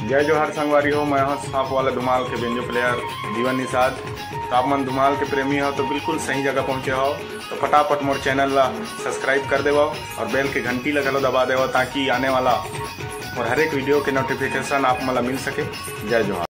जय जोहर संगवारी हो, मैं हूँ सांप वाला धुमाल के व्यंजो प्लेयर जीवन निषाद। तो आप मन धुमाल के प्रेमी हो तो बिल्कुल सही जगह पहुँचे हो। तो फटाफट मोर चैनल ला सब्सक्राइब कर देवो और बेल के घंटी लगा दबा देवो ताकि आने वाला और हर एक वीडियो के नोटिफिकेशन आप मला मिल सके। जय जोहर।